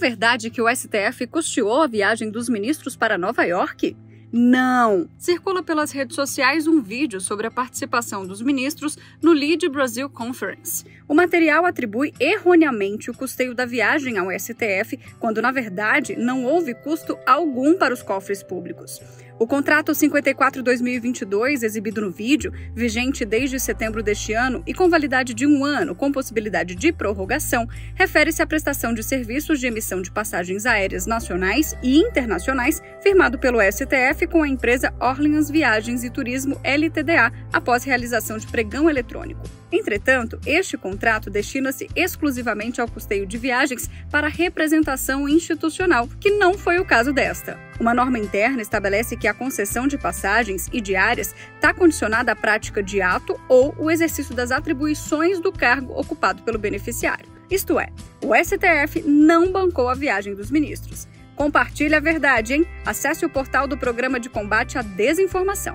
verdade que o STF custeou a viagem dos ministros para Nova York? Não! Circula pelas redes sociais um vídeo sobre a participação dos ministros no Lead Brazil Conference. O material atribui erroneamente o custeio da viagem ao STF, quando na verdade não houve custo algum para os cofres públicos. O contrato 54-2022, exibido no vídeo, vigente desde setembro deste ano e com validade de um ano, com possibilidade de prorrogação, refere-se à prestação de serviços de emissão de passagens aéreas nacionais e internacionais, firmado pelo STF com a empresa Orleans Viagens e Turismo LTDA, após realização de pregão eletrônico. Entretanto, este contrato destina-se exclusivamente ao custeio de viagens para representação institucional, que não foi o caso desta. Uma norma interna estabelece que a concessão de passagens e diárias está condicionada à prática de ato ou o exercício das atribuições do cargo ocupado pelo beneficiário. Isto é, o STF não bancou a viagem dos ministros. Compartilhe a verdade, hein? Acesse o portal do Programa de Combate à Desinformação.